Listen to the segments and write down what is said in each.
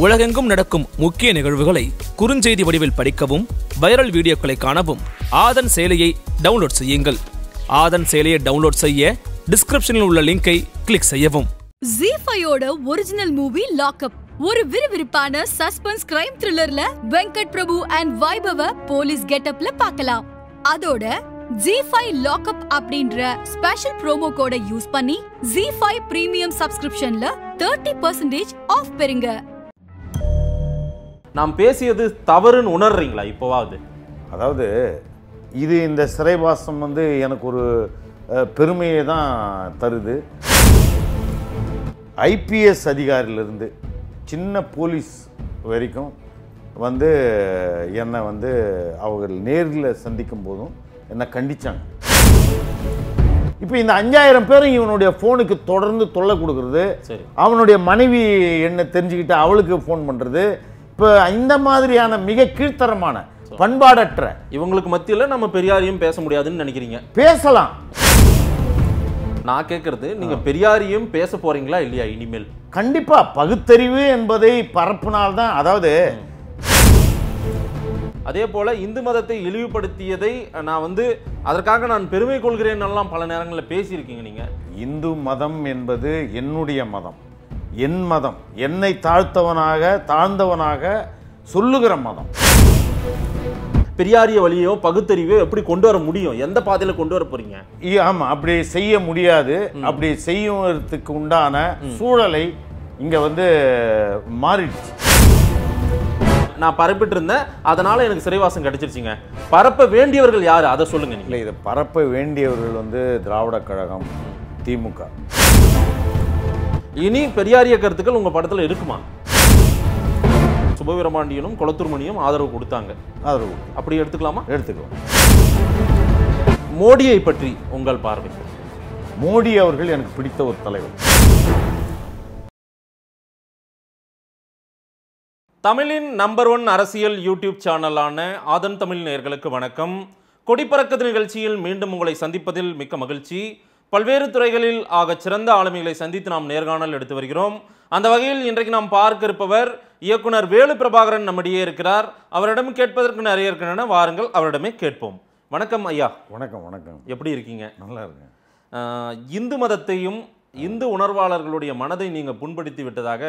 உலகெங்கும் நடக்கும் முக்கிய நிகழ்வுகளை குறுஞ்செய்தி வடிவில் படிக்கவும் வைரல் வீடியோக்களை காணவும் ஆதன் செயலியை டவுன்லோட் செய்யுங்கள். ஆதன் செயலியை டவுன்லோட் செய்ய டிஸ்கிரிப்ஷனில் உள்ள லிங்கை கிளிக் செய்யவும். ஜி ஃபைவோட ஒரிஜினல் மூவி லாக்அப். ஒரு விறுவிறுப்பான சஸ்பென்ஸ் கிரைம் த்ரில்லர்ல வெங்கட் பிரபு அண்ட் வைபவ போலீஸ் கெட்டப்ல பார்க்கலாம். அதோட ஜி ஃபைவ் லாக்அப் அப்படின்ற ஸ்பெஷல் ப்ரோமோ கோட யூஸ் பண்ணி ஜி ஃபைவ் பிரீமியம் சப்ஸ்கிரிப்ஷன்ல தேர்ட்டி பர்சன்டேஜ் ஆஃப் பெறுங்க. நாம் பேசியது தவறுன்னு உணர்றீங்களா இப்போவாவது? அதாவது இது இந்த சிறைவாசம் வந்து எனக்கு ஒரு பெருமையை தான் தருது. ஐபிஎஸ் அதிகாரியிலிருந்து சின்ன போலீஸ் வரைக்கும் வந்து என்னை வந்து அவர்கள் நேரில் சந்திக்கும் போதும் என்னை கண்டிச்சாங்க. இப்போ இந்த அஞ்சாயிரம் பேரும் இவனுடைய ஃபோனுக்கு தொடர்ந்து தொல்லை கொடுக்கறது சரி. அவனுடைய மனைவி என்ன தெரிஞ்சுக்கிட்டு அவளுக்கு ஃபோன் பண்ணுறது இப்போ இந்த மாதிரியான மிக கீழ்த்தரமான பண்பாடற்ற இவங்களுக்கு மத்தியில நம்ம பெரியாரையும் பேச முடியாதுன்னு நினைக்கிறீங்க. பேசலாம். நான் கேட்கறது நீங்க பெரியாரையும் பேச போறீங்களா இல்லையா இனிமேல்? கண்டிப்பா பகுத்தறிவு என்பதை பரப்புனால்தான் அதாவது அதே போல இந்து மதத்தை இழிவுபடுத்தியதை நான் வந்து அதற்காக நான் பெருமை கொள்கிறேன் எல்லாம் பல நேரங்களில் பேசியிருக்கீங்க நீங்க. இந்து மதம் என்பது என்னுடைய மதம். என் மதம் என்னை தாழ்த்தவனாக தாழ்ந்தவனாக சொல்லுகிற மதம். பெரியாரிய வழியோ பகுத்தறிவையோ எப்படி கொண்டு வர முடியும்? எந்த பாதையில கொண்டு வர போறீங்க? இ- ஆமா அப்படி செய்ய முடியாது. அப்படி செய்யறதுக்கு உண்டான சூழலை இங்க வந்து மாறிடுச்சு. நான் பரப்பிட்டு இருந்தேன் அதனால எனக்கு சிறைவாசம் கிடைச்சிருச்சுங்க. பரப்ப வேண்டியவர்கள் யாரு? அதை சொல்லுங்க இல்லை இதை பரப்ப வேண்டியவர்கள் வந்து திராவிட கழகம் திமுக. இனி பெரியாரிய கருத்துக்கள் உங்க படத்துல இருக்குமா? சுபவீரபாண்டியனும் குளத்தூர்மணியும் ஆதரவு கொடுத்தாங்க. ஆதரவு அப்படி எடுத்துக்கலாமா? எடுத்துக்கலாம். மோடியை பற்றி உங்கள் பார்வை. மோடி அவர்கள் எனக்கு பிடித்த ஒரு தலைவர். தமிழின் நம்பர் ஒன் அரசியல் யூடியூப் சேனலான ஆதன் தமிழ் நேயர்களுக்கு வணக்கம். கொடிப்பறக்குது நிகழ்ச்சியில் மீண்டும் உங்களை சந்திப்பதில் மிக்க மகிழ்ச்சி. பல்வேறு துறைகளில் ஆகச் சிறந்த ஆளுமைகளை சந்தித்து நாம் நேர்காணல் எடுத்து வருகிறோம். அந்த வகையில் இன்றைக்கு நாம் பார்க்க இருப்பவர் இயக்குனர் வேலு பிரபாகரன் நம்மிடையே இருக்கிறார். அவரிடம் கேட்பதற்கு நிறைய இருக்கின்றன. வாருங்கள் அவரிடமே கேட்போம். வணக்கம் ஐயா. வணக்கம் வணக்கம். எப்படி இருக்கீங்க? நல்லா இருக்கேன். இந்து மதத்தையும் இந்து உணர்வாளர்களுடைய மனதை நீங்கள் புண்படுத்தி விட்டதாக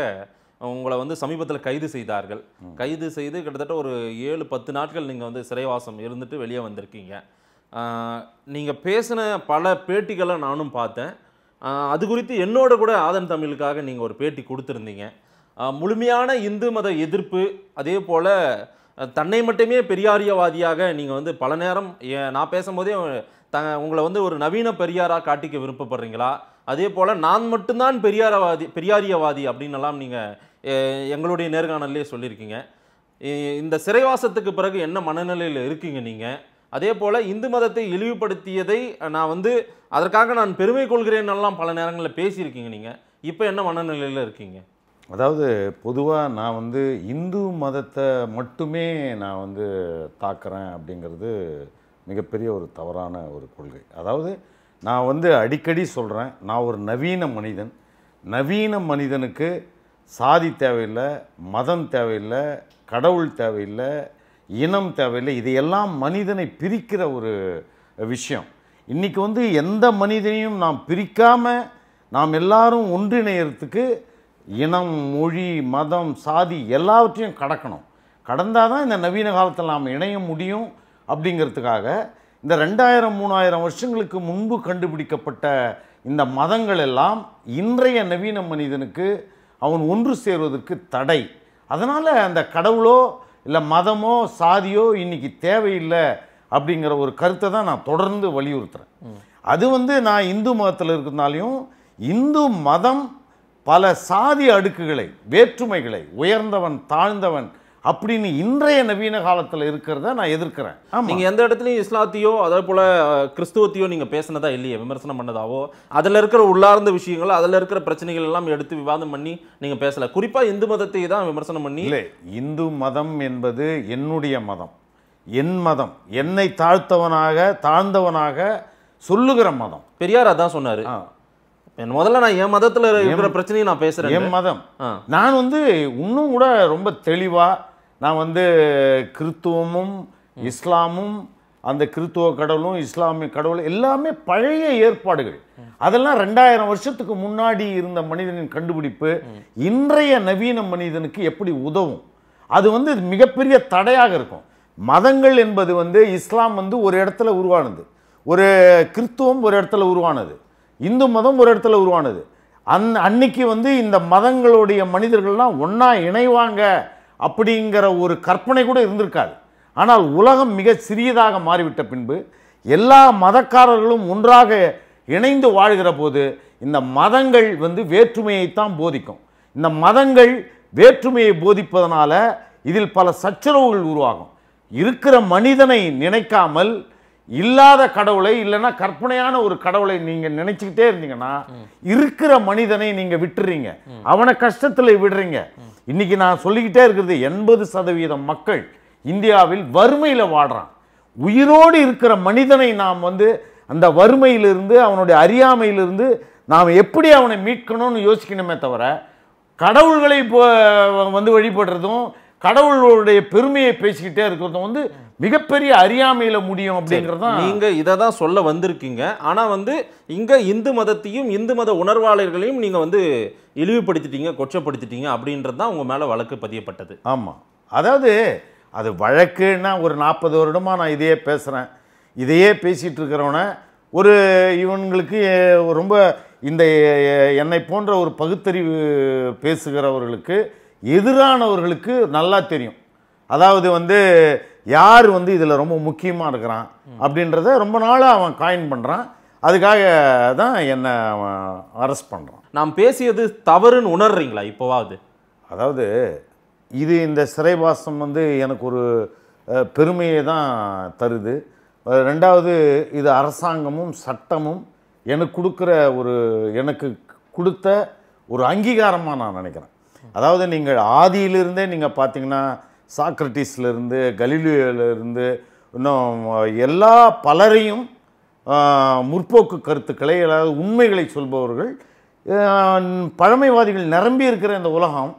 உங்களை வந்து சமீபத்தில் கைது செய்தார்கள். கைது செய்து கிட்டத்தட்ட ஒரு ஏழு பத்து நாட்கள் நீங்கள் வந்து சிறைவாசம் இருந்துட்டு வெளியே வந்திருக்கீங்க. நீங்கள் பேசின பல பேட்டிகளை நானும் பார்த்தேன். அது குறித்து என்னோட கூட ஆதன் தமிழுக்காக நீங்கள் ஒரு பேட்டி கொடுத்துருந்தீங்க. முழுமையான இந்து மத எதிர்ப்பு அதே போல் தன்னை மட்டுமே பெரியாரியவாதியாக நீங்கள் வந்து பல நேரம் நான் பேசும்போதே த உங்களை வந்து ஒரு நவீன பெரியாராக காட்டிக்க விருப்பப்படுறீங்களா? அதே போல் நான் மட்டும்தான் பெரியாரவாதி பெரியாரியவாதி அப்படின்னெல்லாம் நீங்கள் எங்களுடைய நேர்காணல்லே சொல்லியிருக்கீங்க. இந்த சிறைவாசத்துக்கு பிறகு என்ன மனநிலையில் இருக்கீங்க நீங்கள் அதே போல் இந்து மதத்தை இழிவுபடுத்தியதை நான் வந்து அதற்காக நான் பெருமை கொள்கிறேன்னெல்லாம் பல நேரங்களில் பேசியிருக்கீங்க நீங்கள் இப்போ என்ன மனநிலையில் இருக்கீங்க? அதாவது பொதுவாக நான் வந்து இந்து மதத்தை மட்டுமே நான் வந்து தாக்குறேன் அப்படிங்கிறது மிகப்பெரிய ஒரு தவறான ஒரு கொள்கை. அதாவது நான் வந்து அடிக்கடி சொல்கிறேன் நான் ஒரு நவீன மனிதன். நவீன மனிதனுக்கு சாதி தேவையில்லை மதம் தேவையில்லை கடவுள் தேவையில்லை இனம் தேவையில்லை. இதையெல்லாம் மனிதனை பிரிக்கிற ஒரு விஷயம். இன்றைக்கி வந்து எந்த மனிதனையும் நாம் பிரிக்காமல் நாம் எல்லாரும் ஒன்றிணையறதுக்கு இனம் மொழி மதம் சாதி எல்லாவற்றையும் கடக்கணும். கடந்தால் தான் இந்த நவீன காலத்தில் நாம் இணைய முடியும் அப்படிங்கிறதுக்காக இந்த ரெண்டாயிரம் மூணாயிரம் வருஷங்களுக்கு முன்பு கண்டுபிடிக்கப்பட்ட இந்த மதங்கள் எல்லாம் இன்றைய நவீன மனிதனுக்கு அவன் ஒன்று சேர்வதற்கு தடை. அதனால் அந்த கடவுளோ இல்லை மதமோ சாதியோ இன்றைக்கி தேவையில்லை அப்படிங்கிற ஒரு கருத்தை தான் நான் தொடர்ந்து வலியுறுத்துகிறேன் அது வந்து நான் இந்து மதத்தில் இருக்கிறதுனாலையும் இந்து மதம் பல சாதி அடுக்குகளை வேற்றுமைகளை உயர்ந்தவன் தாழ்ந்தவன் அப்படின்னு இன்றைய நவீன காலத்தில் இருக்கிறத நான் எதிர்க்கிறேன். ஆமா. நீங்க எந்த இடத்துலயும் இஸ்லாத்தையோ அதே போல கிறிஸ்துவத்தையோ நீங்க பேசினதா இல்லையே விமர்சனம் பண்ணதாவோ அதுல இருக்கிற உள்ளார்ந்த விஷயங்கள் அதுல இருக்கிற பிரச்சனைகள் எல்லாம் எடுத்து விவாதம் பண்ணி நீங்க பேசல. குறிப்பா இந்து மதத்தை தான் விமர்சனம் பண்ணி இல்லை இந்து மதம் என்பது என்னுடைய மதம். என் மதம் என்னை தாழ்த்தவனாக தாழ்ந்தவனாக சொல்லுகிற மதம். பெரியார் அதான் சொன்னாரு. ஆ. என் முதல்ல நான் என் மதத்துல இருக்கிற பிரச்சனையை நான் பேசுறேன். என் மதம். ஆ. நான் வந்து இன்னும் கூட ரொம்ப தெளிவா நான் வந்து கிறித்துவமும் இஸ்லாமும் அந்த கிறித்துவ கடவுளும் இஸ்லாமிய கடவுள் எல்லாமே பழைய ஏற்பாடுகள். அதெல்லாம் ரெண்டாயிரம் வருஷத்துக்கு முன்னாடி இருந்த மனிதனின் கண்டுபிடிப்பு இன்றைய நவீன மனிதனுக்கு எப்படி உதவும்? அது வந்து மிகப்பெரிய தடையாக இருக்கும். மதங்கள் என்பது வந்து இஸ்லாம் வந்து ஒரு இடத்துல உருவானது. ஒரு கிறித்துவம் ஒரு இடத்துல உருவானது. இந்து மதம் ஒரு இடத்துல உருவானது. அந் அன்னைக்கு வந்து இந்த மதங்களுடைய மனிதர்கள்லாம் ஒன்றா இணைவாங்க. அப்படிங்கிற ஒரு கற்பனை கூட இருந்திருக்காது. ஆனால் உலகம் மிக சிறியதாக மாறிவிட்ட பின்பு எல்லா மதக்காரர்களும் ஒன்றாக இணைந்து வாழ்கிற போது இந்த மதங்கள் வந்து வேற்றுமையைத்தான் போதிக்கும். இந்த மதங்கள் வேற்றுமையை போதிப்பதனால இதில் பல சச்சரவுகள் உருவாகும். இருக்கிற மனிதனை நினைக்காமல் இல்லாத கடவுளை இல்லைன்னா கற்பனையான ஒரு கடவுளை நீங்க நினைச்சுக்கிட்டே இருந்தீங்கன்னா இருக்கிற மனிதனை நீங்க விட்டுறீங்க. அவனை கஷ்டத்துல விடுறீங்க. இன்னைக்கு நான் சொல்லிக்கிட்டே இருக்கிறது எண்பது சதவீதம் மக்கள் இந்தியாவில் வறுமையில வாடுறான். உயிரோடு இருக்கிற மனிதனை நாம் வந்து அந்த வறுமையிலிருந்து அவனுடைய அறியாமையிலிருந்து நாம் எப்படி அவனை மீட்கணும்னு யோசிக்கணுமே தவிர கடவுள்களை இப்போ வந்து வழிபடுறதும் கடவுளுடைய பெருமையை பேசிக்கிட்டே இருக்கிறதும் வந்து மிகப்பெரிய அறியாமையில முடியும் அப்படிங்கிறது தான் நீங்க இதை தான் சொல்ல வந்திருக்கீங்க. ஆனா வந்து இங்க இந்து மதத்தையும் இந்து மத உணர்வாளர்களையும் நீங்க வந்து இழிவுபடுத்திட்டீங்க கொச்சப்படுத்திட்டீங்க அப்படின்றது தான் உங்க மேல வழக்கு பதியப்பட்டது. ஆமாம் அதாவது அது வழக்குன்னா ஒரு நாற்பது வருடமாக நான் இதையே பேசுகிறேன் இதையே பேசிகிட்டு இருக்கிறவன ஒரு இவங்களுக்கு ரொம்ப இந்த என்னை போன்ற ஒரு பகுத்தறிவு பேசுகிறவர்களுக்கு எதிரானவர்களுக்கு நல்லா தெரியும். அதாவது வந்து யார் வந்து இதில் ரொம்ப முக்கியமாக இருக்கிறான் அப்படின்றத ரொம்ப நாளாக அவன் காயின் பண்ணுறான் அதுக்காக தான் என்னை அவன் அரெஸ்ட் பண்ணுறான் நாம் பேசியது தவறுன்னு உணர்றீங்களா இப்போவாவது? அதாவது இது இந்த சிறைவாசம் வந்து எனக்கு ஒரு பெருமையை தான் தருது. ரெண்டாவது இது அரசாங்கமும் சட்டமும் எனக்கு கொடுக்குற ஒரு எனக்கு கொடுத்த ஒரு அங்கீகாரமாக நான் நினைக்கிறேன். அதாவது நீங்கள் ஆதியிலிருந்தே நீங்கள் பார்த்தீங்கன்னா சாக்ரட்டிஸ்லேருந்து கலீலியோலேருந்து இன்னும் எல்லா பலரையும் முற்போக்கு கருத்துக்களை அதாவது உண்மைகளை சொல்பவர்கள் பழமைவாதிகள் நிரம்பி இருக்கிற இந்த உலகம்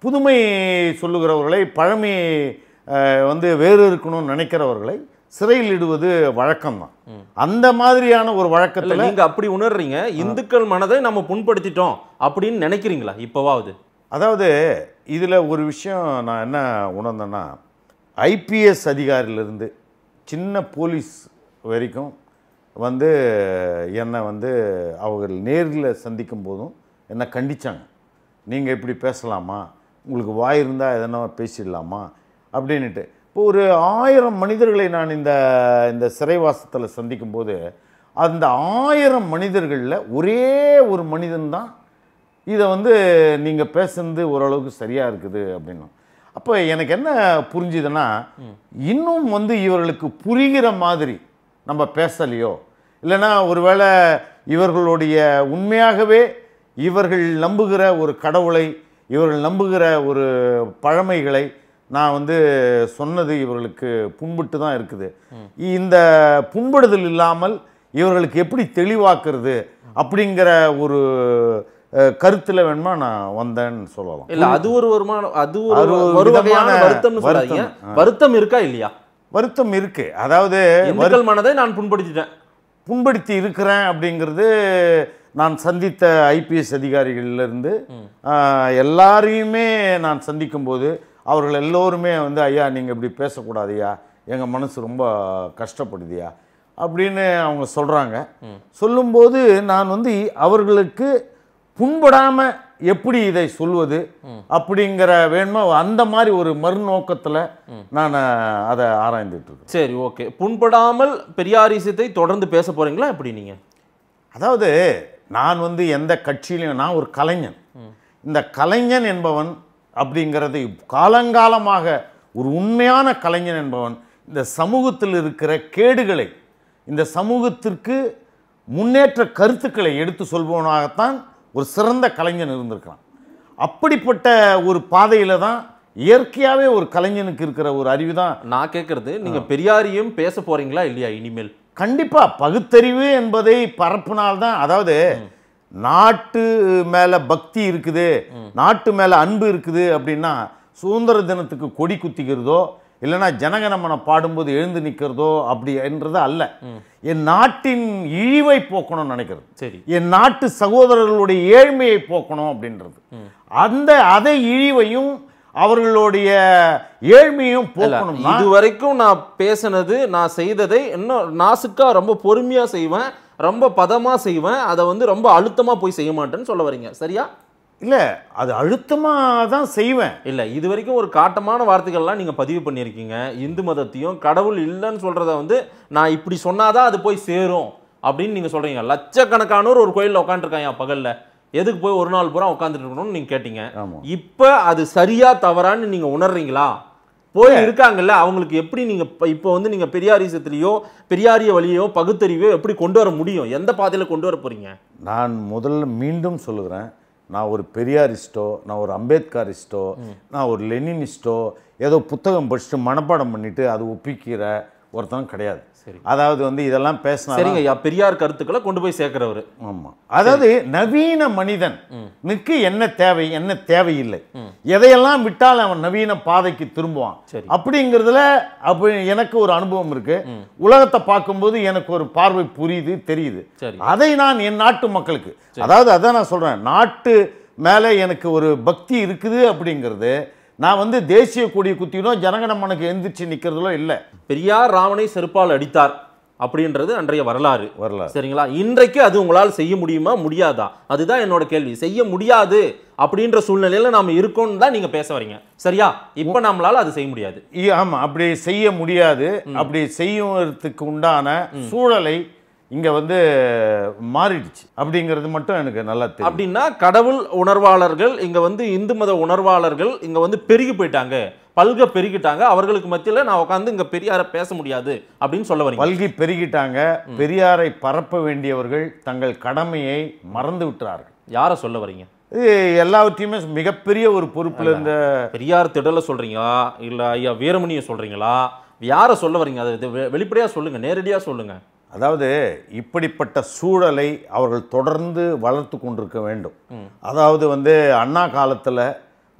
புதுமை சொல்லுகிறவர்களை பழமை வந்து வேறு இருக்கணும்னு நினைக்கிறவர்களை சிறையில் இடுவது வழக்கம்தான். அந்த மாதிரியான ஒரு வழக்கத்தில் நீங்க அப்படி உணர்றீங்க இந்துக்கள் மனதை நம்ம புண்படுத்திட்டோம் அப்படின்னு நினைக்கிறீங்களா இப்போவாவது? அதாவது இதில் ஒரு விஷயம் நான் என்ன உணர்ந்தேன்னா ஐபிஎஸ் அதிகாரியிலிருந்து சின்ன போலீஸ் வரைக்கும் வந்து என்னை வந்து அவர்கள் நேரில் சந்திக்கும் போதும் என்னை கண்டிச்சாங்க. நீங்கள் இப்படி பேசலாமா? உங்களுக்கு வாய் இருந்தால் எதனா பேசிடலாமா? அப்படின்னுட்டு. இப்போ ஒரு ஆயிரம் மனிதர்களை நான் இந்த இந்த சிறைவாசத்தில் சந்திக்கும்போது அந்த ஆயிரம் மனிதர்களில் ஒரே ஒரு மனிதன் தான் இதை வந்து நீங்கள் பேசுனது ஓரளவுக்கு சரியாக இருக்குது அப்படின்னு. அப்போ எனக்கு என்ன புரிஞ்சுதுன்னா இன்னும் வந்து இவர்களுக்கு புரிகிற மாதிரி நம்ம பேசலையோ? இல்லைன்னா ஒருவேளை இவர்களுடைய உண்மையாகவே இவர்கள் நம்புகிற ஒரு கடவுளை இவர்கள் நம்புகிற ஒரு பழமைகளை நான் வந்து சொன்னது இவர்களுக்கு புண்பட்டு தான் இருக்குது. இந்த புண்படுதல் இல்லாமல் இவர்களுக்கு எப்படி தெளிவாக்குறது அப்படிங்கிற ஒரு கருத்துல வேணுமா நான் வந்தேன்னு சொல்லலாம். இல்ல அது ஒரு வருமானம் அது ஒரு ஒரு வகையான வருத்தம்னு சொல்லாதீங்க. வருத்தம். வருத்தம் இருக்கா இல்லையா? வருத்தம் இருக்கு. அதாவது இந்துக்கள் மனதை நான் புண்படுத்திட்டேன். புண்படுத்தி இருக்கிறேன் அப்படிங்கிறது நான் சந்தித்த ஐபிஎஸ் அதிகாரிகள்லேருந்து எல்லாரையுமே நான் சந்திக்கும்போது அவர்கள் எல்லோருமே வந்து ஐயா நீங்கள் இப்படி பேசக்கூடாதுயா எங்கள் மனசு ரொம்ப கஷ்டப்படுதுயா அப்படின்னு அவங்க சொல்கிறாங்க சொல்லும்போது நான் வந்து அவர்களுக்கு புண்படாமல் எப்படி இதை சொல்வது அப்படிங்கிற வேணுமோ அந்த மாதிரி ஒரு மறுநோக்கத்தில் நான் அதை ஆராய்ந்துட்டு இருக்கேன். சரி ஓகே. புண்படாமல் பெரியாரிசத்தை தொடர்ந்து பேச போறீங்களா எப்படி நீங்க? அதாவது நான் வந்து எந்த கட்சியிலையும் நான் ஒரு கலைஞன். இந்த கலைஞன் என்பவன் அப்படிங்கிறது காலங்காலமாக ஒரு உண்மையான கலைஞன் என்பவன் இந்த சமூகத்தில் இருக்கிற கேடுகளை இந்த சமூகத்திற்கு முன்னேற்ற கருத்துக்களை எடுத்து சொல்பவனாகத்தான் ஒரு சிறந்த கலைஞன் இருந்திருக்கிறான் அப்படிப்பட்ட ஒரு பாதையில தான் இயற்கையாகவே ஒரு கலைஞனுக்கு இருக்கிற ஒரு அறிவு தான். நான் கேட்கறது நீங்க பெரியாரையும் பேச போறீங்களா இல்லையா இனிமேல்? கண்டிப்பா பகுத்தறிவு என்பதை பரப்புனால்தான் அதாவது நாட்டு மேல பக்தி இருக்குது நாட்டு மேல அன்பு இருக்குது அப்படின்னா சுதந்திர தினத்துக்கு கொடி குத்திக்கிறதோ இல்லைன்னா ஜனகணமன பாடும்போது எழுந்து நிற்கிறதோ அப்படி என்றது அல்ல. என் நாட்டின் இழிவை போக்கணும்னு நினைக்கிறது. சரி. என் நாட்டு சகோதரர்களுடைய ஏழ்மையை போக்கணும் அப்படின்றது. அந்த அதை இழிவையும் அவர்களுடைய ஏழ்மையும் இல்ல, போக்கணும்னா இது வரைக்கும் நான் பேசினது நான் செய்ததை இன்னும் நாசுக்கா ரொம்ப பொறுமையா செய்வேன் ரொம்ப பதமா செய்வேன் அதை வந்து ரொம்ப அழுத்தமா போய் செய்ய மாட்டேன்னு சொல்ல வரீங்க. சரியா? இல்ல அது அழுத்தமா தான் செய்வேன். இல்ல இது வரைக்கும் ஒரு காட்டமான வார்த்தைகள்லாம் நீங்க பதிவு பண்ணியிருக்கீங்க. இந்து மதத்தையும் கடவுள் இல்லைன்னு சொல்றத வந்து நான் இப்படி சொன்னாதான் அது போய் சேரும் அப்படின்னு நீங்க சொல்றீங்க. லட்சக்கணக்கானோர் ஒரு கோயில்ல உட்காந்துருக்காங்க பகல்ல. எதுக்கு போய் ஒரு நாள் பூரா உட்காந்துட்டு இருக்கணும்னு நீங்க கேட்டீங்க. இப்ப அது சரியா தவறான்னு நீங்க உணர்றீங்களா? போய் இருக்காங்கல்ல அவங்களுக்கு எப்படி நீங்க இப்ப- இப்போ வந்து நீங்க பெரியாரிசத்திலேயோ பெரியாரிய வழியோ பகுத்தறிவையோ எப்படி கொண்டு வர முடியும்? எந்த பாதையில கொண்டு வர போறீங்க? நான் முதல்ல மீண்டும் சொல்லுகிறேன். நான் ஒரு பெரியாரிஸ்டோ நான் ஒரு அம்பேத்கரிஸ்டோ நான் ஒரு லெனினிஸ்டோ ஏதோ புத்தகம் படிச்சுட்டு மனப்பாடம் பண்ணிவிட்டு அது ஒப்பிக்கிற ஒருத்தனும் கிடையாது. சரி. அதாவது வந்து இதெல்லாம் பேசினா சரிங்க பெரியார் கருத்துக்களை கொண்டு போய் சேர்க்கிறவர். ஆமா. அதாவது நவீன மனிதனுக்கு என்ன தேவை என்ன தேவையில்லை. எதையெல்லாம் விட்டால் அவன் நவீன பாதைக்கு திரும்புவான். சரி. அப்படிங்கிறதுல அப்ப எனக்கு ஒரு அனுபவம் இருக்கு. உலகத்தை பார்க்கும்போது எனக்கு ஒரு பார்வை புரியுது தெரியுது. அதை நான் என் நாட்டு மக்களுக்கு அதாவது அதான் நான் சொல்றேன் நாட்டு மேல எனக்கு ஒரு பக்தி இருக்குது அப்படிங்கிறது நான் வந்து தேசிய கொடியை குத்தினோ ஜனகணமனுக்கு எந்திரிச்சு நிக்கிறதுலோ இல்லை. பெரியார் ராமனை செருப்பால் அடித்தார் அப்படின்றது அன்றைய வரலாறு. வரலாறு. சரிங்களா? இன்றைக்கு அது உங்களால் செய்ய முடியுமா? முடியாதா? அதுதான் என்னோட கேள்வி. செய்ய முடியாது அப்படின்ற சூழ்நிலையில நாம இருக்கோம்னு தான் நீங்க பேச வரீங்க. சரியா? இப்ப நம்மளால அது செய்ய முடியாது. இ- ஆமா. அப்படி செய்ய முடியாது. அப்படி செய்யறதுக்கு உண்டான சூழலை இங்க வந்து மாறிடுச்சு அப்படிங்கிறது மட்டும் எனக்கு நல்லா தெரியும். அப்படின்னா கடவுள் உணர்வாளர்கள் இங்க வந்து இந்து மத உணர்வாளர்கள் இங்க வந்து பெருகி போயிட்டாங்க. பல்க பெருகிட்டாங்க. அவர்களுக்கு மத்தியில நான் உட்காந்து இங்க பெரியார பேச முடியாது அப்படின்னு சொல்ல வரீங்க. பல்கி பெருகிட்டாங்க. பெரியாரை பரப்ப வேண்டியவர்கள் தங்கள் கடமையை மறந்து விட்டார்கள். யார சொல்ல வரீங்க? இது எல்லாவற்றையுமே மிகப்பெரிய ஒரு பொறுப்புல இருந்த பெரியார் திடலை சொல்றீங்களா? இல்ல ஐயா வீரமணியை சொல்றீங்களா? யார சொல்ல வரீங்க? அது இது வெ- வெளிப்படையா சொல்லுங்க. நேரடியா சொல்லுங்க. அதாவது இப்படிப்பட்ட சூழலை அவர்கள் தொடர்ந்து வளர்த்து கொண்டிருக்க வேண்டும். அதாவது வந்து அண்ணா காலத்தில்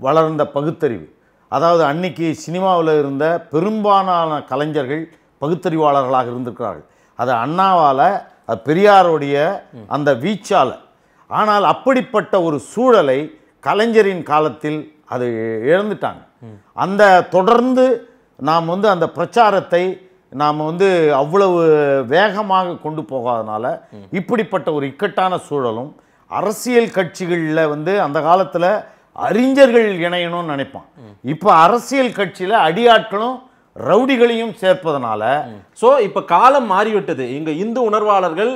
வளர்ந்த பகுத்தறிவு. அதாவது அன்னைக்கு சினிமாவில் இருந்த பெரும்பாலான கலைஞர்கள் பகுத்தறிவாளர்களாக இருந்திருக்கிறார்கள். அது அண்ணாவால் அது பெரியாருடைய அந்த வீச்சால். ஆனால் அப்படிப்பட்ட ஒரு சூழலை கலைஞரின் காலத்தில் அது இழந்துட்டாங்க. அந்த தொடர்ந்து நாம் வந்து அந்த பிரச்சாரத்தை நாம் வந்து அவ்வளவு வேகமாக கொண்டு போகாதனால இப்படிப்பட்ட ஒரு இக்கட்டான சூழலும் அரசியல் கட்சிகளில் வந்து அந்த காலத்தில் அறிஞர்கள் இணையணும்னு நினைப்பான். இப்போ அரசியல் கட்சியில் அடியாட்களும் ரவுடிகளையும் சேர்ப்பதனால சோ இப்ப காலம் மாறிவிட்டது. இங்க இந்து உணர்வாளர்கள்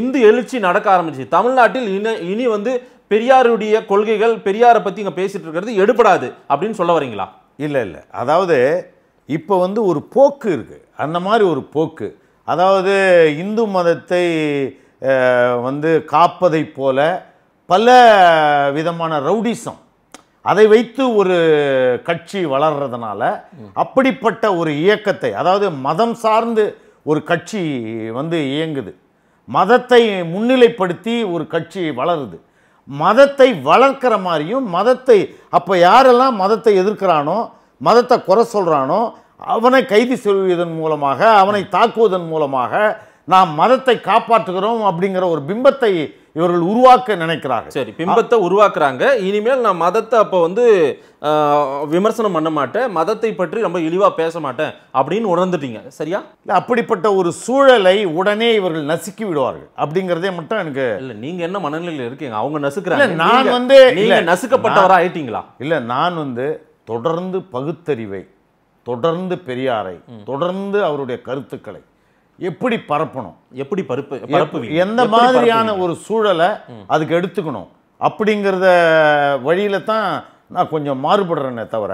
இந்து எழுச்சி நடக்க ஆரம்பிச்சு. தமிழ்நாட்டில் இனி இனி வந்து பெரியாருடைய கொள்கைகள் பெரியாரை பத்தி இங்க பேசிட்டு இருக்கிறது எடுபடாது அப்படின்னு சொல்ல வரீங்களா? இல்லை இல்லை. அதாவது இப்போ வந்து ஒரு போக்கு இருக்குது அந்த மாதிரி ஒரு போக்கு. அதாவது இந்து மதத்தை வந்து காப்பதைப் போல பல விதமான ரவுடிசம். அதை வைத்து ஒரு கட்சி வளர்றதுனால அப்படிப்பட்ட ஒரு இயக்கத்தை அதாவது மதம் சார்ந்து ஒரு கட்சி வந்து இயங்குது. மதத்தை முன்னிலைப்படுத்தி ஒரு கட்சி வளருது. மதத்தை வளர்க்கிற மாதிரியும் மதத்தை அப்போ யாரெல்லாம் மதத்தை எதிர்க்கிறானோ மதத்தை குறை சொல்கிறானோ அவனை கைது செய்வதன் மூலமாக அவனை தாக்குவதன் மூலமாக நாம் மதத்தை காப்பாற்றுகிறோம் அப்படிங்கிற ஒரு பிம்பத்தை இவர்கள் உருவாக்க நினைக்கிறார்கள். சரி பிம்பத்தை உருவாக்குறாங்க. இனிமேல் நான் மதத்தை அப்போ வந்து விமர்சனம் பண்ண மாட்டேன். மதத்தை பற்றி ரொம்ப இழிவா பேச மாட்டேன் அப்படின்னு உணர்ந்துட்டீங்க. சரியா? இல்ல, அப்படிப்பட்ட ஒரு சூழலை உடனே இவர்கள் நசுக்கி விடுவார்கள் அப்படிங்கிறதே மட்டும் எனக்கு இல்ல நீங்க என்ன மனநிலையில இருக்கீங்க? அவங்க நசுக்குறாங்க. நான் வந்து- நீங்க இல்ல, நசுக்கப்பட்டவரா ஆயிட்டீங்களா? இல்லை நான் வந்து தொடர்ந்து பகுத்தறிவை தொடர்ந்து பெரியாரை தொடர்ந்து அவருடைய கருத்துக்களை எப்படி பரப்பணும்? எப்படி பருப்பு எந்த மாதிரியான? ஒரு சூழலை அதுக்கு எடுத்துக்கணும். அப்படிங்கிறத வழியில தான் நான் கொஞ்சம் மாறுபடுறேனே தவிர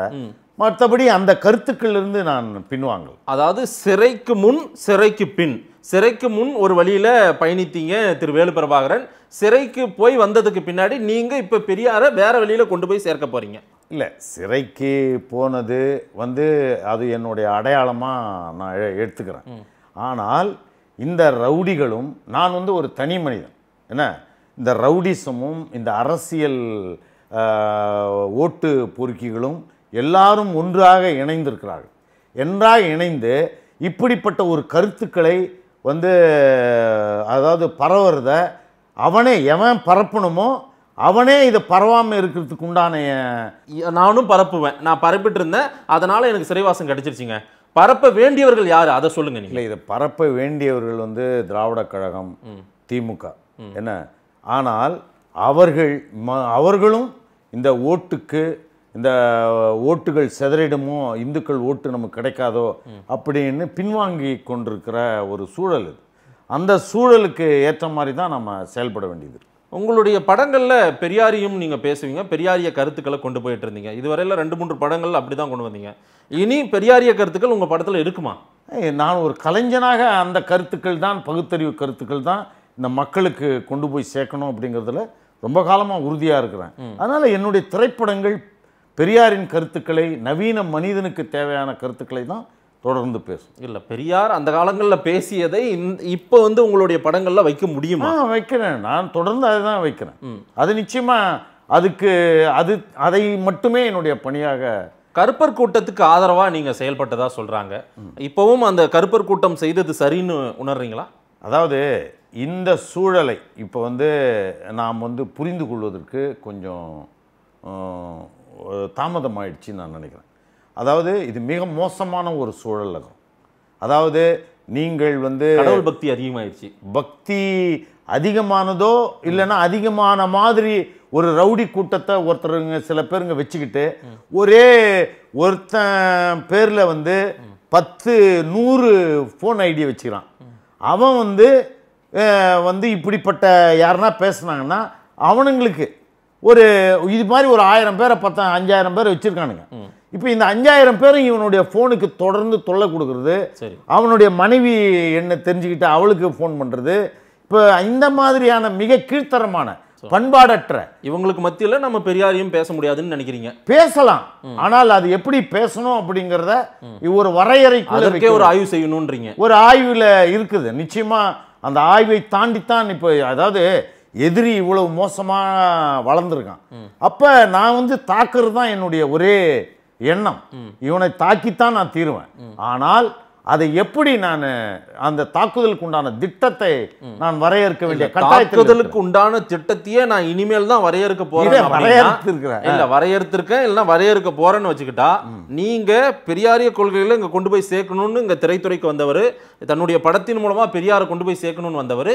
மற்றபடி அந்த கருத்துக்கள் இருந்து நான் பின்வாங்கல். அதாவது சிறைக்கு முன் சிறைக்கு பின். சிறைக்கு முன் ஒரு வழியில பயணித்தீங்க திரு. வேலு பிரபாகரன் சிறைக்கு போய் வந்ததுக்கு பின்னாடி நீங்க இப்ப பெரியார வேற வழியில கொண்டு போய் சேர்க்க போறீங்க. இல்லை சிறைக்கு போனது வந்து அது என்னுடைய அடையாளமாக நான் எடுத்துக்கிறேன். ஆனால் இந்த ரவுடிகளும் நான் வந்து ஒரு தனி மனிதன். என்ன? இந்த ரவுடிசமும் இந்த அரசியல் ஓட்டு பொறுக்கிகளும் எல்லாரும் ஒன்றாக இணைந்திருக்கிறார்கள். என்றாக இணைந்து இப்படிப்பட்ட ஒரு கருத்துக்களை வந்து அதாவது பரவுறத அவனே எவன் பரப்பணுமோ அவனே இதை பரவாமல் இருக்கிறதுக்கு உண்டான நானும் பரப்புவேன். நான் பரப்பிட்டு இருந்தேன் அதனால எனக்கு சிறைவாசம் கிடைச்சிருச்சுங்க. பரப்ப வேண்டியவர்கள் யாரு? அதை சொல்லுங்க நீங்க. இல்லை இதை பரப்ப வேண்டியவர்கள் வந்து திராவிட கழகம் திமுக. என்ன? ஆனால் அவர்கள் ம- அவர்களும் இந்த ஓட்டுக்கு இந்த ஓட்டுகள் சிதறிடுமோ இந்துக்கள் ஓட்டு நமக்கு கிடைக்காதோ அப்படின்னு பின்வாங்கி கொண்டிருக்கிற ஒரு சூழல் இது. அந்த சூழலுக்கு ஏற்ற மாதிரி தான் நம்ம செயல்பட வேண்டியது. உங்களுடைய படங்கள்ல பெரியாரியும் நீங்க பேசுவீங்க. பெரியாரிய கருத்துக்களை கொண்டு போயிட்டு இருந்தீங்க. இதுவரையில ரெண்டு மூன்று படங்கள் அப்படிதான் கொண்டு வந்தீங்க. இனி பெரியாரிய கருத்துக்கள் உங்க படத்துல இருக்குமா? நான் ஒரு கலைஞனாக அந்த கருத்துக்கள் தான் பகுத்தறிவு கருத்துக்கள் தான் இந்த மக்களுக்கு கொண்டு போய் சேர்க்கணும் அப்படிங்கிறதுல ரொம்ப காலமாக உறுதியாக இருக்கிறேன். அதனால் என்னுடைய திரைப்படங்கள் பெரியாரின் கருத்துக்களை நவீன மனிதனுக்கு தேவையான கருத்துக்களை தான் தொடர்ந்து பேசும். இல்ல பெரியார் அந்த காலங்கள்ல பேசியதை இப்போ வந்து உங்களுடைய படங்கள்ல வைக்க முடியுமா? வைக்கிறேன். நான் தொடர்ந்து அதை தான் வைக்கிறேன். அது நிச்சயமாக அதுக்கு அது அதை மட்டுமே என்னுடைய பணியாக கருப்பர் கூட்டத்துக்கு ஆதரவா நீங்க செயல்பட்டதா சொல்றாங்க. இப்பவும் அந்த கருப்பர் கூட்டம் செய்தது சரின்னு உணர்றீங்களா? அதாவது இந்த சூழலை இப்போ வந்து நாம் வந்து புரிந்து கொள்வதற்கு கொஞ்சம் ஆஹ், தாமதம் ஆயிடுச்சுன்னு நான் நினைக்கிறேன். அதாவது இது மிக மோசமான ஒரு சூழல் இருக்கும் அதாவது நீங்கள் வந்து கடவுள் பக்தி அதிகமாயிடுச்சு. பக்தி அதிகமானதோ இல்லைன்னா அதிகமான மாதிரி ஒரு ரவுடி கூட்டத்தை ஒருத்தருங்க சில பேருங்க வச்சுக்கிட்டு ஒரே ஒருத்தன் பேரில் வந்து பத்து நூறு ஃபோன் ஐடி வச்சுக்கிறான். அவன் வந்து வந்து இப்படிப்பட்ட யாருன்னா பேசுனாங்கன்னா அவனுங்களுக்கு ஒரு இது மாதிரி ஒரு ஆயிரம் பேரை பத்த அஞ்சாயிரம் பேரை வச்சுருக்கானுங்க. இப்போ இந்த அஞ்சாயிரம் பேரும் இவனுடைய ஃபோனுக்கு தொடர்ந்து தொல்லை கொடுக்கறது சரி. அவனுடைய மனைவி என்ன தெரிஞ்சுக்கிட்டு அவளுக்கு ஃபோன் பண்ணுறது இப்போ இந்த மாதிரியான மிக கீழ்த்தரமான பண்பாடற்ற. இவங்களுக்கு மத்தியில நம்ம பெரியாரையும் பேச முடியாதுன்னு நினைக்கிறீங்க. பேசலாம். ஆனால் அது எப்படி பேசணும் அப்படிங்கிறத ஒரு வைக்கணும். ஒரு ஆய்வு செய்யணும்ன்றீங்க ஒரு ஆய்வில் இருக்குது. நிச்சயமா அந்த ஆய்வை தாண்டித்தான் இப்போ அதாவது எதிரி இவ்வளவு மோசமா வளர்ந்துருக்கான். அப்ப நான் வந்து தாக்குறது தான் என்னுடைய ஒரே எண்ணம். இவனை தாக்கித்தான் நான் தீருவேன். ஆனால் அதை எப்படி நான் அந்த தாக்குதலுக்கு உண்டான திட்டத்தை நான் வரையறுக்க வேண்டிய தாக்குதலுக்கு உண்டான திட்டத்தையே நான் இனிமேல் தான் வரையறுக்க போறேன் வரையறுத்திருக்கிறேன். இல்ல வரையறுத்திருக்கேன் இல்ல வரையறுக்க போறேன்னு வச்சுக்கிட்டா நீங்க பெரியாரிய கொள்கைகளை இங்க கொண்டு போய் சேர்க்கணும்னு இங்க திரைத்துறைக்கு வந்தவர் தன்னுடைய படத்தின் மூலமா பெரியாரை கொண்டு போய் சேர்க்கணும்னு வந்தவர்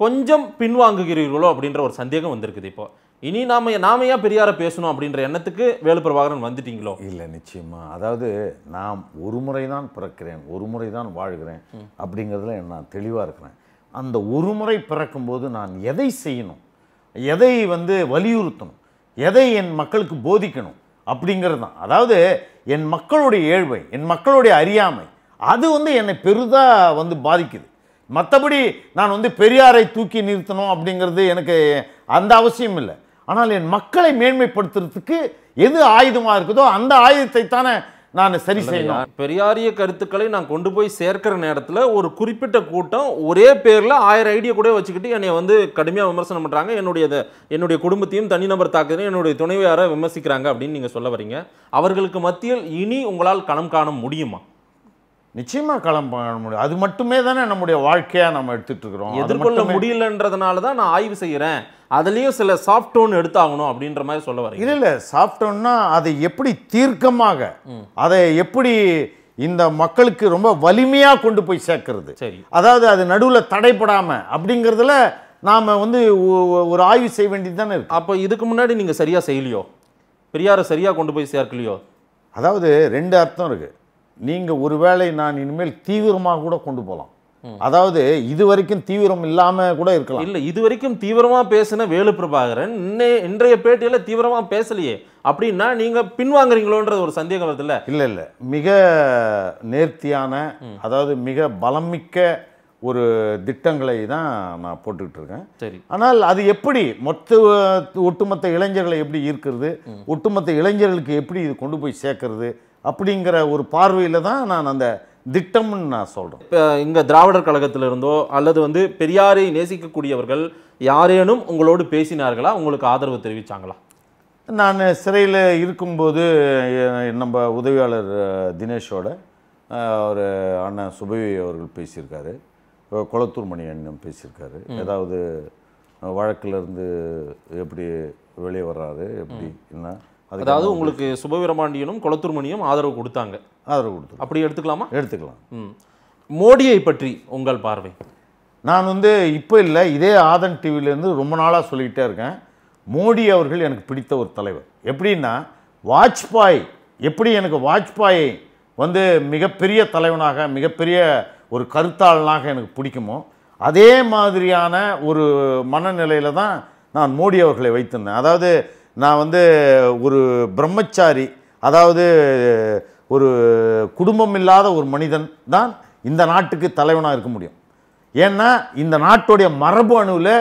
கொஞ்சம் பின்வாங்குகிறீர்களோ அப்படின்ற ஒரு சந்தேகம் வந்திருக்குது இப்போ. இனி நாம நாம ஏன் பெரியாரை பேசணும் அப்படின்ற எண்ணத்துக்கு வேலு பிரபாகரன் வந்துட்டீங்களோ? இல்லை நிச்சயமா. அதாவது நாம் ஒரு முறை தான் பிறக்கிறேன் ஒரு முறை தான் வாழ்கிறேன் அப்படிங்கிறதுல நான் தெளிவாக இருக்கிறேன். அந்த ஒரு முறை பிறக்கும்போது நான் எதை செய்யணும்? எதை வந்து வலியுறுத்தணும்? எதை என் மக்களுக்கு போதிக்கணும்? அப்படிங்கிறது தான் அதாவது என் மக்களுடைய ஏழ்மை என் மக்களுடைய அறியாமை அது வந்து என்னை பெரிதாக வந்து பாதிக்குது. மற்றபடி நான் வந்து பெரியாரை தூக்கி நிறுத்தணும் அப்படிங்கிறது எனக்கு அந்த அவசியம் இல்லை. ஆனால் என் மக்களை மேன்மைப்படுத்துறதுக்கு எது ஆயுதமாக இருக்குதோ அந்த ஆயுதத்தை தானே நான் சரி செய்யணும். பெரியாரிய கருத்துக்களை நான் கொண்டு போய் சேர்க்கிற நேரத்துல ஒரு குறிப்பிட்ட கூட்டம் ஒரே பேர்ல ஆயிரம் ஐடியா கூட வச்சுக்கிட்டு என்னை வந்து கடுமையா விமர்சனம் பண்றாங்க. என்னுடைய என்னுடைய குடும்பத்தையும் தனிநபர் தாக்குதலையும் என்னுடைய துணைவியாரை விமர்சிக்கிறாங்க அப்படின்னு நீங்க சொல்ல வரீங்க. அவர்களுக்கு மத்தியில் இனி உங்களால் களம் காண முடியுமா? நிச்சயமா களம் பண்ண முடியும். அது மட்டுமே தானே நம்முடைய வாழ்க்கையா நம்ம இருக்கிறோம். அது எதிர்கொள்ள முடியலன்றதுனால தான் நான் ஆய்வு செய்யறேன். அதுலயும் சில சாஃப்ட் டோன் எடுத்தாகணும் அப்படின்ற மாதிரி சொல்ல வரீங்க. இல்ல இல்ல. சாப்பிட்டோம்னா அதை எப்படி தீர்க்கமாக அதை எப்படி இந்த மக்களுக்கு ரொம்ப வலிமையா கொண்டு போய் சேர்க்கிறது? சரி. அதாவது அது நடுவுல தடைப்படாம அப்படிங்கிறதுல நாம வந்து ஒரு ஆய்வு செய்ய வேண்டியது தானே இருக்கு. அப்ப இதுக்கு முன்னாடி நீங்க சரியா செய்யலையோ? பெரியாரை சரியா கொண்டு போய் சேர்க்கலையோ? அதாவது ரெண்டு அர்த்தம் இருக்கு. நீங்க ஒருவேளை நான் இனிமேல் தீவிரமாக கூட கொண்டு போகலாம் அதாவது இது வரைக்கும் தீவிரம் இல்லாம கூட இருக்கலாம். இல்ல இது வரைக்கும் தீவிரமா பேசின வேலு பிரபாகரன் இன்னே இன்றைய பேட்டியில தீவிரமா பேசலையே. அப்படின்னா நீங்க பின்வாங்குறீங்களோன்ற ஒரு சந்தேகம் வருதுல்ல இல்ல? இல்ல மிக நேர்த்தியான அதாவது மிக பலமிக்க ஒரு திட்டங்களை தான் நான் போட்டுக்கிட்டு இருக்கேன். சரி. ஆனால் அது எப்படி மொத்த ஒட்டுமொத்த இளைஞர்களை எப்படி ஈர்க்கிறது? ஒட்டுமொத்த இளைஞர்களுக்கு எப்படி இது கொண்டு போய் சேர்க்கறது? அப்படிங்கிற ஒரு பார்வையில் தான் நான் அந்த திட்டம்னு நான் சொல்கிறேன் இப்போ இங்கே திராவிடர் கழகத்தில் இருந்தோ அல்லது வந்து பெரியாரை நேசிக்கக்கூடியவர்கள் யாரேனும் உங்களோடு பேசினார்களா? உங்களுக்கு ஆதரவு தெரிவிச்சாங்களா? நான் சிறையில் இருக்கும்போது நம்ம உதவியாளர் தினேஷோட அஹ், ஒரு அண்ணன் சுபவி அவர்கள் பேசியிருக்காரு. குளத்தூர் மணி அண்ணன் பேசியிருக்காரு. ஏதாவது அஹ், வழக்குல இருந்து எப்படி வெளியே வர்றாரு எப்படி என்ன? அதாவது உங்களுக்கு சுபவீரபாண்டியனும் குளத்தூர் மணியும் ஆதரவு கொடுத்தாங்க. ஆதரவு கொடுத்து அப்படி எடுத்துக்கலாமா? எடுத்துக்கலாம். ம். மோடியை பற்றி உங்கள் பார்வை? நான் வந்து இப்போ இல்லை இதே ஆதன் டிவிலேருந்து ரொம்ப நாளாக சொல்லிக்கிட்டே இருக்கேன். மோடி அவர்கள் எனக்கு பிடித்த ஒரு தலைவர். எப்படின்னா வாஜ்பாய் எப்படி எனக்கு வாஜ்பாயை வந்து மிகப்பெரிய தலைவனாக மிகப்பெரிய ஒரு கருத்தாளனாக எனக்கு பிடிக்குமோ அதே மாதிரியான ஒரு மனநிலையில் தான் நான் மோடி அவர்களை வைத்திருந்தேன். அதாவது நான் வந்து ஒரு பிரம்மச்சாரி அதாவது ஒரு குடும்பம் இல்லாத ஒரு மனிதன் தான் இந்த நாட்டுக்கு தலைவனாக இருக்க முடியும். ஏன்னா இந்த நாட்டுடைய மரபு அணுவில்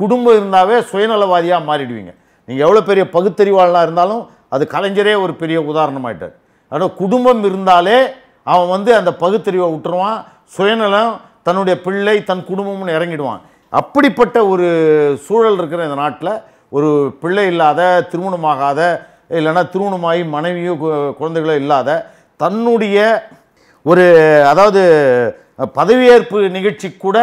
குடும்பம் இருந்தாவே சுயநலவாதியாக மாறிடுவீங்க. நீங்கள் எவ்வளோ பெரிய பகுத்தறிவாளனாக இருந்தாலும் அது கலைஞரே ஒரு பெரிய உதாரணமாயிட்டார். ஆனால் குடும்பம் இருந்தாலே அவன் வந்து அந்த பகுத்தறிவை விட்டுருவான் சுயநலம் தன்னுடைய பிள்ளை தன் குடும்பம்னு இறங்கிடுவான். அப்படிப்பட்ட ஒரு சூழல் இருக்கிற இந்த நாட்டில் ஒரு பிள்ளை இல்லாத திருமணமாகாத இல்லைன்னா திருமணமாகி மனைவியோ கு- குழந்தைகளோ இல்லாத தன்னுடைய ஒரு அதாவது பதவியேற்பு நிகழ்ச்சி கூட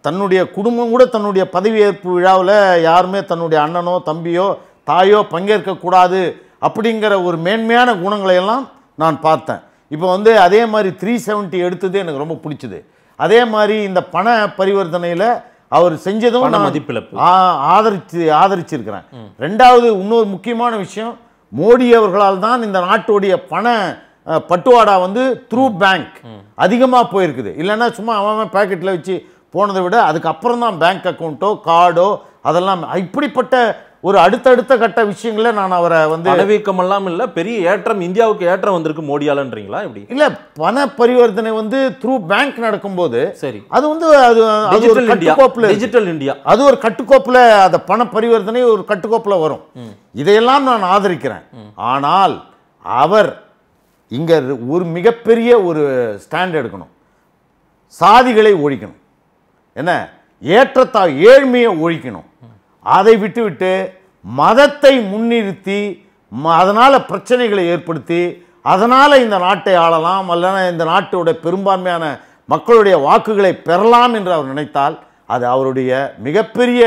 தன்னுடைய குடும்பம் கூட தன்னுடைய பதவியேற்பு விழாவில் யாருமே தன்னுடைய அண்ணனோ தம்பியோ தாயோ பங்கேற்கக்கூடாது அப்படிங்கிற ஒரு மேன்மையான குணங்களை எல்லாம் நான் பார்த்தேன். இப்போ வந்து அதே மாதிரி த்ரீ செவன்ட்டி எடுத்தது எனக்கு ரொம்ப பிடிச்சது. அதே மாதிரி இந்த பண பரிவர்த்தனையில் அவர் செஞ்சதும் நான் மதிப்பிழப்பு. ஆ- ஆதரிச்சு ஆதரிச்சிருக்கிறேன். ரெண்டாவது இன்னொரு முக்கியமான விஷயம் மோடி அவர்களால் தான் இந்த நாட்டுடைய பண பட்டுவாடா வந்து த்ரூ பேங்க் அதிகமாக போயிருக்குது. இல்லைன்னா சும்மா அவன் பேக்கெட்டில் வச்சு போனதை விட அதுக்கப்புறம் தான் பேங்க் அக்கௌண்ட்டோ கார்டோ அதெல்லாம் இப்படிப்பட்ட ஒரு அடுத்தடுத்த கட்ட விஷயங்கள நான் அவரை வந்து பணவீக்கம் எல்லாம் இல்ல பெரிய ஏற்றம் இந்தியாவுக்கு ஏற்றம் வந்திருக்கு மோடியாலன்றீங்களா எப்படி? இல்லை பண பரிவர்த்தனை வந்து த்ரூ பேங்க் நடக்கும்போது சரி. அது வந்து அது அது ஒரு கட்டுக்கோப்பில். டிஜிட்டல் இந்தியா அது ஒரு கட்டுக்கோப்பில் அந்த பண பரிவர்த்தனை ஒரு கட்டுக்கோப்பில் வரும். இதையெல்லாம் நான் ஆதரிக்கிறேன். ஆனால் அவர் இங்கே ஒரு மிகப்பெரிய ஒரு ஸ்டாண்ட் எடுக்கணும். சாதிகளை ஒழிக்கணும். என்ன? ஏற்றத்தா ஏழ்மையை ஒழிக்கணும். அதை விட்டுவிட்டு மதத்தை முன்னிறுத்தி ம- பிரச்சனைகளை ஏற்படுத்தி அதனால் இந்த நாட்டை ஆளலாம் அல்லனா இந்த நாட்டோட பெரும்பான்மையான மக்களுடைய வாக்குகளை பெறலாம் என்று அவர் நினைத்தால் அது அவருடைய மிகப்பெரிய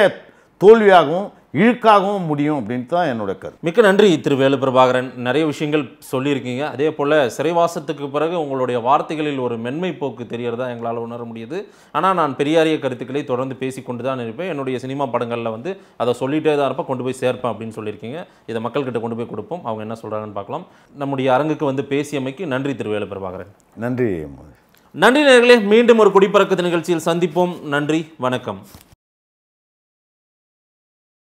தோல்வியாகவும் இழுக்காகவும் முடியும் அப்படின்ட்டு தான் என்னோட கருத்து. மிக்க நன்றி திரு வேலு பிரபாகரன் நிறைய விஷயங்கள் சொல்லியிருக்கீங்க. அதே போல் சிறைவாசத்துக்கு பிறகு உங்களுடைய வார்த்தைகளில் ஒரு மென்மை போக்கு தெரியறதா எங்களால் உணர முடியுது. ஆனால் நான் பெரியாரிய கருத்துக்களை தொடர்ந்து பேசி கொண்டு தான் இருப்பேன். என்னுடைய சினிமா படங்களில் வந்து அதை சொல்லிட்டே தான் இருப்பேன். கொண்டு போய் சேர்ப்பேன் அப்படின்னு சொல்லியிருக்கீங்க. இதை மக்கள்கிட்ட கொண்டு போய் கொடுப்போம். அவங்க என்ன சொல்கிறாங்கன்னு பார்க்கலாம். நம்முடைய அரங்குக்கு வந்து பேசியமைக்கு நன்றி திரு வேலு பிரபாகரன் நன்றி நன்றி நேர்களே. மீண்டும் ஒரு குடிப்பறக்கத்து நிகழ்ச்சியில் சந்திப்போம். நன்றி வணக்கம்.